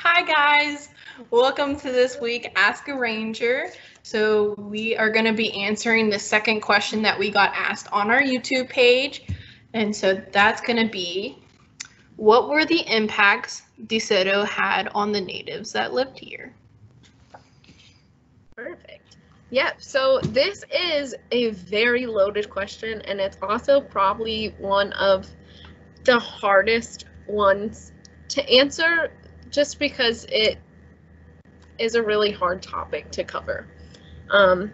Hi guys, welcome to this week Ask a Ranger. So we are going to be answering the second question that we got asked on our YouTube page. And so that's going to be, what were the impacts DeSoto had on the natives that lived here? Perfect. Yep. So this is a very loaded question, and it's also probably one of the hardest ones to answer just because it is a really hard topic to cover. Um,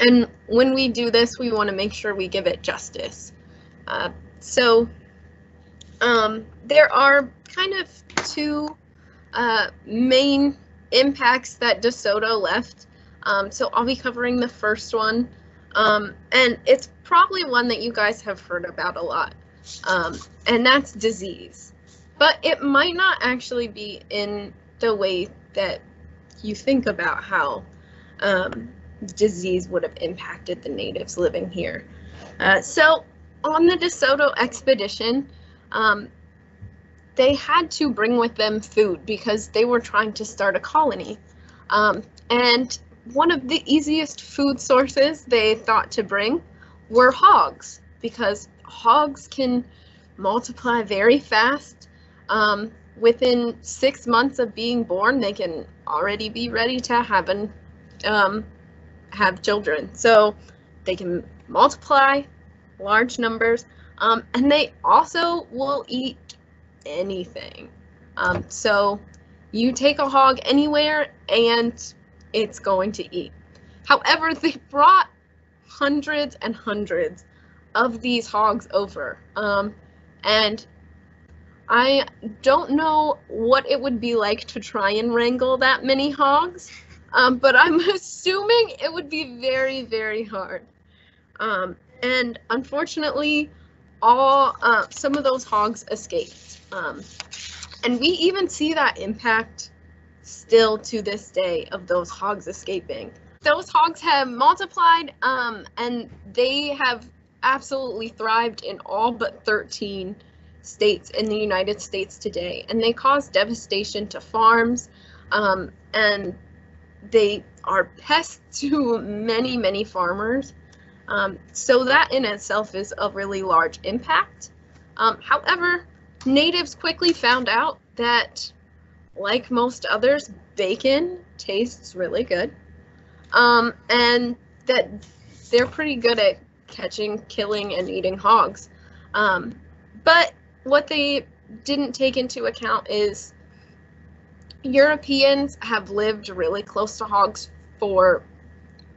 and when we do this, we want to make sure we give it justice. Uh, so um, there are kind of two uh, main impacts that DeSoto left. Um, so I'll be covering the first one, um, and it's probably one that you guys have heard about a lot, um, and that's disease. But it might not actually be in the way that you think about how um, disease would have impacted the natives living here. Uh, so on the DeSoto expedition, um, they had to bring with them food because they were trying to start a colony. Um, and one of the easiest food sources they thought to bring were hogs because hogs can multiply very fast. Um, within six months of being born, they can already be ready to have an, um, have children. So they can multiply large numbers, um, and they also will eat anything. Um, so you take a hog anywhere and it's going to eat. However, they brought hundreds and hundreds of these hogs over. Um, and I don't know what it would be like to try and wrangle that many hogs, um, but I'm assuming it would be very, very hard. Um, and unfortunately, all uh, some of those hogs escaped. Um, and we even see that impact still to this day of those hogs escaping. Those hogs have multiplied um, and they have absolutely thrived in all but 13 states in the United States today. And they cause devastation to farms um, and they are pests to many, many farmers. Um, so that in itself is a really large impact. Um, however, natives quickly found out that, like most others, bacon tastes really good, um, and that they're pretty good at catching, killing, and eating hogs. Um, but what they didn't take into account is Europeans have lived really close to hogs for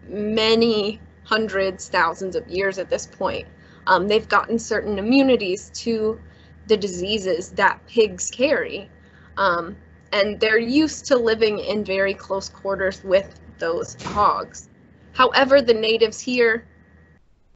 many hundreds, thousands of years at this point. Um, they've gotten certain immunities to the diseases that pigs carry. Um, and they're used to living in very close quarters with those hogs. However, the natives here,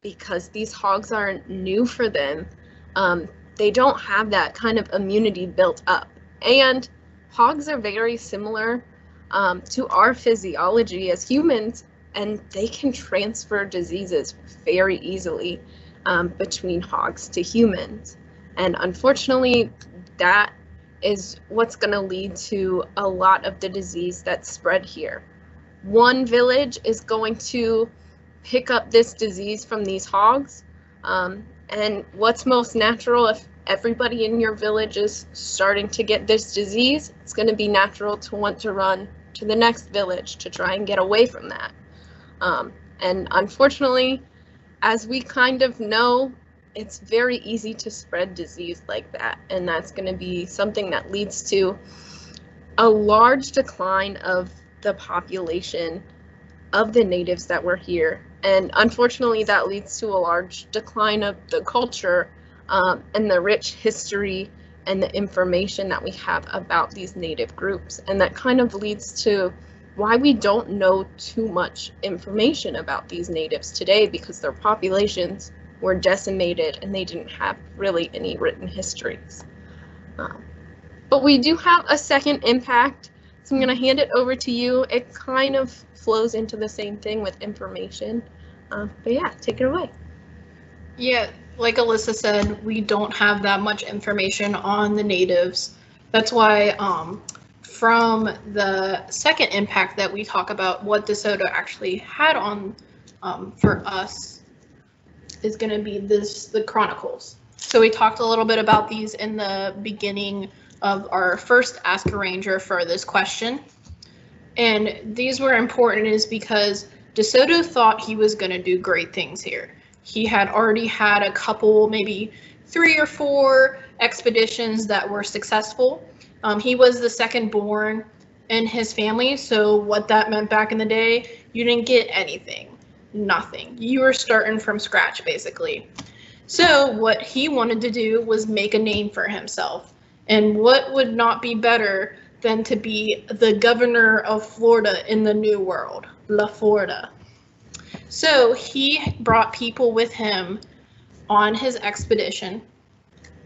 because these hogs aren't new for them, um, they don't have that kind of immunity built up. And hogs are very similar um, to our physiology as humans and they can transfer diseases very easily um, between hogs to humans. And unfortunately, that is what's going to lead to a lot of the disease that's spread here. One village is going to pick up this disease from these hogs. Um, and what's most natural if everybody in your village is starting to get this disease, it's going to be natural to want to run to the next village to try and get away from that. Um, and unfortunately, as we kind of know, it's very easy to spread disease like that. And that's going to be something that leads to a large decline of the population of the natives that were here. And unfortunately, that leads to a large decline of the culture um, and the rich history and the information that we have about these native groups. And that kind of leads to why we don't know too much information about these natives today because their populations were decimated and they didn't have really any written histories. Um, but we do have a second impact, so I'm going to hand it over to you. It kind of flows into the same thing with information. Uh, but yeah, take it away. Yeah, like Alyssa said, we don't have that much information on the natives. That's why um, from the second impact that we talk about, what DeSoto actually had on um, for us is going to be this the Chronicles. So we talked a little bit about these in the beginning of our first Ask a Ranger for this question. And these were important is because DeSoto thought he was going to do great things here. He had already had a couple, maybe three or four expeditions that were successful. Um, he was the second born in his family, so what that meant back in the day, you didn't get anything, nothing. You were starting from scratch, basically. So what he wanted to do was make a name for himself. And what would not be better than to be the governor of Florida in the New World, La Florida. So he brought people with him on his expedition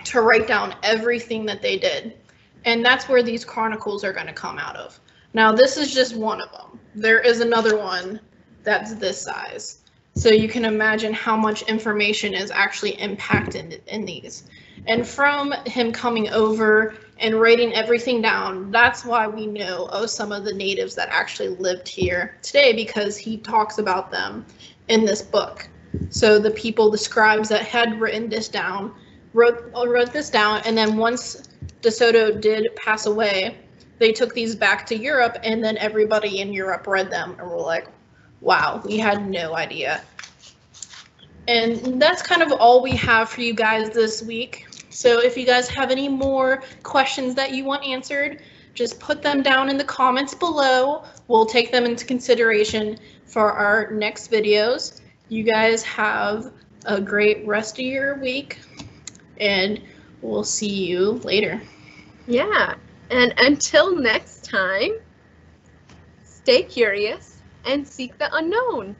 to write down everything that they did. And that's where these chronicles are going to come out of. Now, this is just one of them. There is another one that's this size. So you can imagine how much information is actually impacted in these. And from him coming over and writing everything down, that's why we know of some of the natives that actually lived here today because he talks about them in this book. So the people, the scribes that had written this down, wrote wrote this down, and then once DeSoto did pass away, they took these back to Europe, and then everybody in Europe read them and were like, "Wow, we had no idea." And that's kind of all we have for you guys this week. So if you guys have any more questions that you want answered, just put them down in the comments below. We'll take them into consideration for our next videos. You guys have a great rest of your week and we'll see you later. Yeah. And until next time, stay curious and seek the unknown.